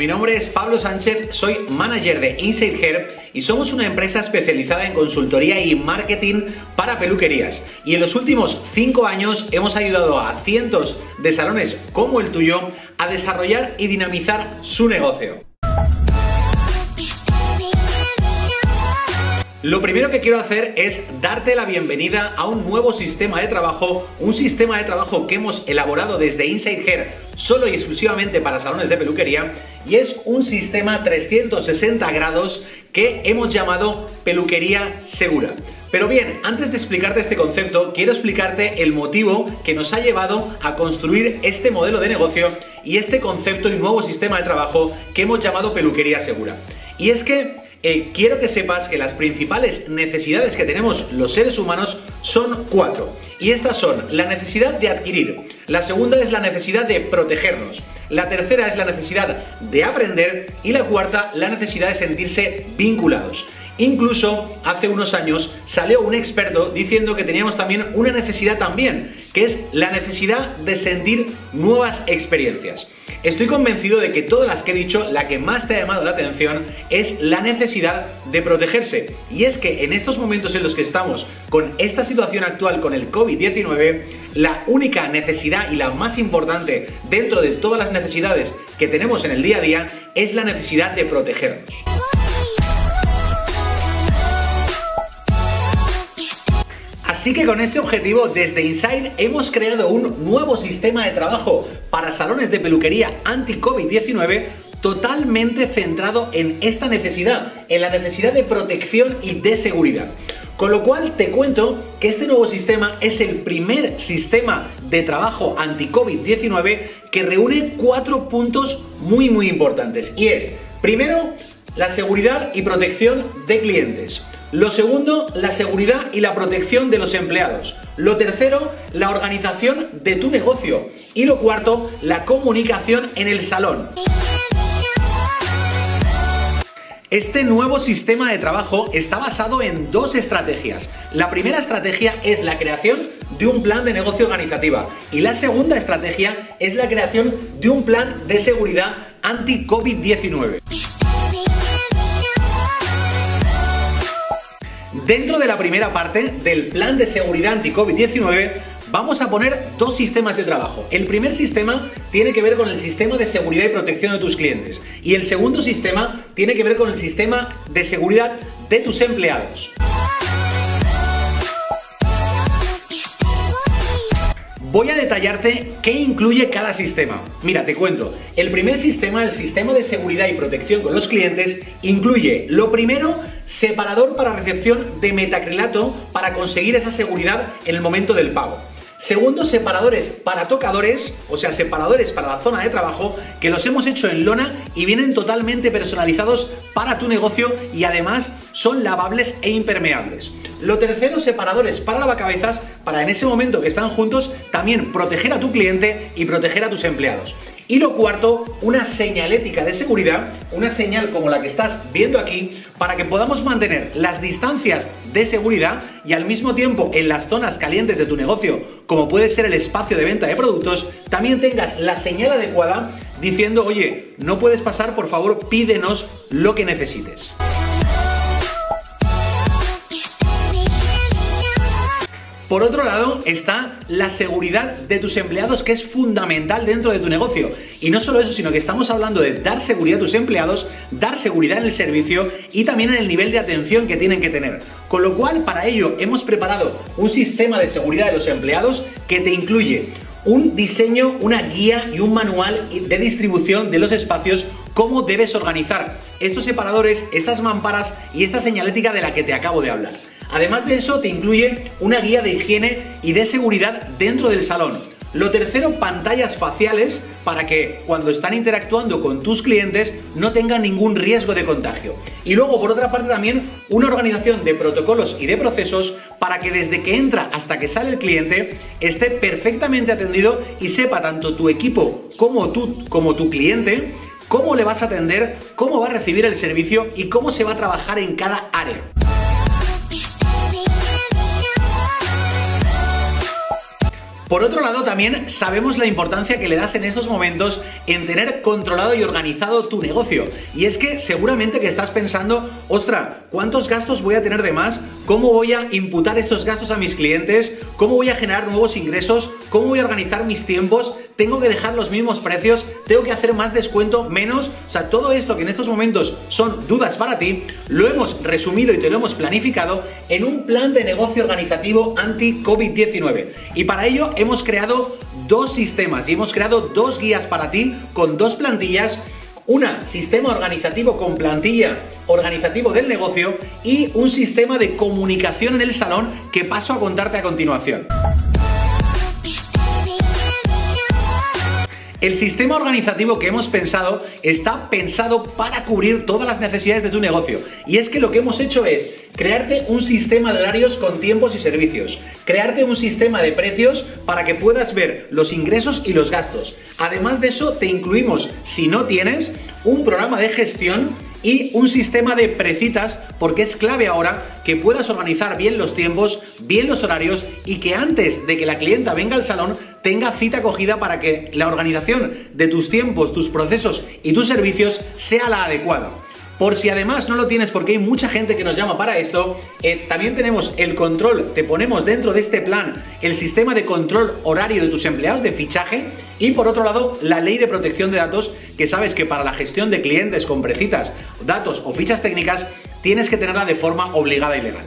Mi nombre es Pablo Sánchez, soy manager de Inside Hair y somos una empresa especializada en consultoría y marketing para peluquerías. Y en los últimos 5 años hemos ayudado a cientos de salones como el tuyo a desarrollar y dinamizar su negocio. Lo primero que quiero hacer es darte la bienvenida a un nuevo sistema de trabajo, un sistema de trabajo que hemos elaborado desde Inside Hair solo y exclusivamente para salones de peluquería y es un sistema 360 grados que hemos llamado peluquería segura. Pero bien, antes de explicarte este concepto, quiero explicarte el motivo que nos ha llevado a construir este modelo de negocio y este concepto y nuevo sistema de trabajo que hemos llamado peluquería segura. Y es que eh, quiero que sepas que las principales necesidades que tenemos los seres humanos son cuatro. Y estas son la necesidad de adquirir, la segunda es la necesidad de protegernos, la tercera es la necesidad de aprender y la cuarta la necesidad de sentirse vinculados. Incluso hace unos años salió un experto diciendo que teníamos también una necesidad también, que es la necesidad de sentir nuevas experiencias. Estoy convencido de que todas las que he dicho, la que más te ha llamado la atención es la necesidad de protegerse. Y es que en estos momentos en los que estamos con esta situación actual con el COVID-19, la única necesidad y la más importante dentro de todas las necesidades que tenemos en el día a día es la necesidad de protegernos. Así que con este objetivo, desde Inside hemos creado un nuevo sistema de trabajo para salones de peluquería anti-COVID-19 totalmente centrado en esta necesidad, en la necesidad de protección y de seguridad. Con lo cual te cuento que este nuevo sistema es el primer sistema de trabajo anti-COVID-19 que reúne cuatro puntos muy muy importantes. Y es, primero, la seguridad y protección de clientes. Lo segundo, la seguridad y la protección de los empleados. Lo tercero, la organización de tu negocio. Y lo cuarto, la comunicación en el salón. Este nuevo sistema de trabajo está basado en dos estrategias. La primera estrategia es la creación de un plan de negocio organizativa y la segunda estrategia es la creación de un plan de seguridad anti-COVID-19. Dentro de la primera parte del plan de seguridad anti-COVID-19 vamos a poner dos sistemas de trabajo. El primer sistema tiene que ver con el sistema de seguridad y protección de tus clientes y el segundo sistema tiene que ver con el sistema de seguridad de tus empleados. Voy a detallarte qué incluye cada sistema. Mira, te cuento. El primer sistema, el sistema de seguridad y protección con los clientes, incluye lo primero, separador para recepción de metacrilato para conseguir esa seguridad en el momento del pago. Segundo, separadores para tocadores, o sea, separadores para la zona de trabajo, que los hemos hecho en lona y vienen totalmente personalizados para tu negocio y además son lavables e impermeables. Lo tercero, separadores para lavacabezas, para en ese momento que están juntos también proteger a tu cliente y proteger a tus empleados. Y lo cuarto, una señalética de seguridad, una señal como la que estás viendo aquí, para que podamos mantener las distancias de seguridad y al mismo tiempo en las zonas calientes de tu negocio, como puede ser el espacio de venta de productos, también tengas la señal adecuada diciendo, oye, no puedes pasar, por favor, pídenos lo que necesites. Por otro lado está la seguridad de tus empleados que es fundamental dentro de tu negocio. Y no solo eso, sino que estamos hablando de dar seguridad a tus empleados, dar seguridad en el servicio y también en el nivel de atención que tienen que tener. Con lo cual, para ello hemos preparado un sistema de seguridad de los empleados que te incluye un diseño, una guía y un manual de distribución de los espacios, cómo debes organizar estos separadores, estas mamparas y esta señalética de la que te acabo de hablar. Además de eso, te incluye una guía de higiene y de seguridad dentro del salón. Lo tercero, pantallas faciales para que cuando están interactuando con tus clientes no tengan ningún riesgo de contagio. Y luego, por otra parte, también una organización de protocolos y de procesos para que desde que entra hasta que sale el cliente esté perfectamente atendido y sepa tanto tu equipo como tú, como tu cliente, cómo le vas a atender, cómo va a recibir el servicio y cómo se va a trabajar en cada área. Por otro lado, también sabemos la importancia que le das en estos momentos en tener controlado y organizado tu negocio. Y es que seguramente que estás pensando, ostra, ¿cuántos gastos voy a tener de más? ¿Cómo voy a imputar estos gastos a mis clientes? ¿Cómo voy a generar nuevos ingresos? ¿Cómo voy a organizar mis tiempos? ¿Tengo que dejar los mismos precios? ¿Tengo que hacer más descuento? ¿Menos? O sea, todo esto que en estos momentos son dudas para ti, lo hemos resumido y te lo hemos planificado en un plan de negocio organizativo anti-COVID-19. Y para ello hemos creado dos sistemas y hemos creado dos guías para ti con dos plantillas una, sistema organizativo con plantilla organizativo del negocio y un sistema de comunicación en el salón que paso a contarte a continuación. El sistema organizativo que hemos pensado está pensado para cubrir todas las necesidades de tu negocio. Y es que lo que hemos hecho es crearte un sistema de horarios con tiempos y servicios, crearte un sistema de precios para que puedas ver los ingresos y los gastos. Además de eso, te incluimos, si no tienes, un programa de gestión y un sistema de precitas porque es clave ahora que puedas organizar bien los tiempos, bien los horarios y que antes de que la clienta venga al salón tenga cita cogida para que la organización de tus tiempos, tus procesos y tus servicios sea la adecuada. Por si además no lo tienes porque hay mucha gente que nos llama para esto, eh, también tenemos el control, te ponemos dentro de este plan el sistema de control horario de tus empleados de fichaje y por otro lado la ley de protección de datos que sabes que para la gestión de clientes con precitas, datos o fichas técnicas tienes que tenerla de forma obligada y legal.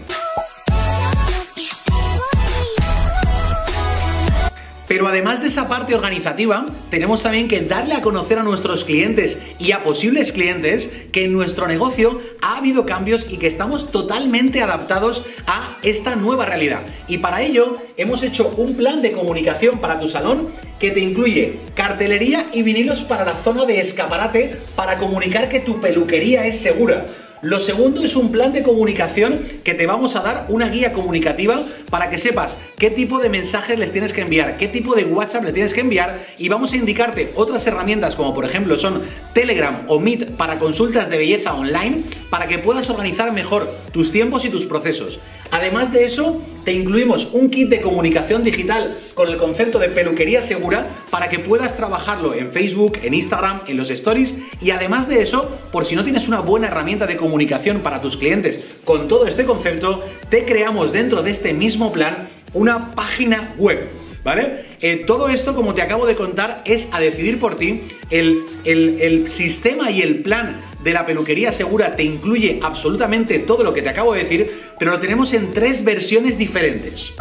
Pero además de esa parte organizativa, tenemos también que darle a conocer a nuestros clientes y a posibles clientes que en nuestro negocio ha habido cambios y que estamos totalmente adaptados a esta nueva realidad. Y para ello hemos hecho un plan de comunicación para tu salón que te incluye cartelería y vinilos para la zona de escaparate para comunicar que tu peluquería es segura lo segundo es un plan de comunicación que te vamos a dar una guía comunicativa para que sepas qué tipo de mensajes les tienes que enviar, qué tipo de WhatsApp le tienes que enviar y vamos a indicarte otras herramientas como por ejemplo son Telegram o Meet para consultas de belleza online para que puedas organizar mejor tus tiempos y tus procesos. Además de eso, te incluimos un kit de comunicación digital con el concepto de peluquería segura para que puedas trabajarlo en Facebook, en Instagram, en los stories y además de eso, por si no tienes una buena herramienta de comunicación para tus clientes con todo este concepto, te creamos dentro de este mismo plan una página web ¿vale? Eh, todo esto, como te acabo de contar, es a decidir por ti. El, el, sistema y el plan de la peluquería segura te incluye absolutamente todo lo que te acabo de decir, pero lo tenemos en tres versiones diferentes.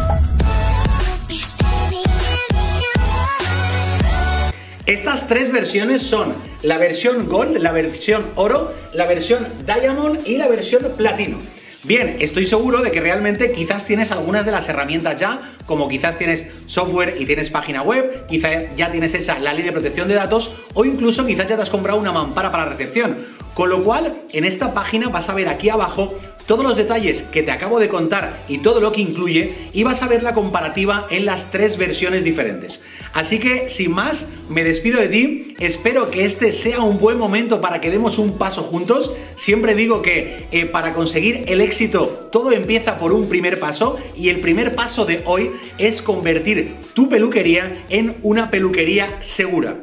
Estas tres versiones son la versión Gold, la versión Oro, la versión Diamond y la versión Platino. Bien, estoy seguro de que realmente quizás tienes algunas de las herramientas ya, como quizás tienes software y tienes página web, quizás ya tienes hecha la ley de protección de datos o incluso quizás ya te has comprado una mampara para recepción. Con lo cual, en esta página vas a ver aquí abajo todos los detalles que te acabo de contar y todo lo que incluye y vas a ver la comparativa en las tres versiones diferentes. Así que, sin más, me despido de ti, espero que este sea un buen momento para que demos un paso juntos. Siempre digo que eh, para conseguir el éxito todo empieza por un primer paso y el primer paso de hoy es convertir tu peluquería en una peluquería segura.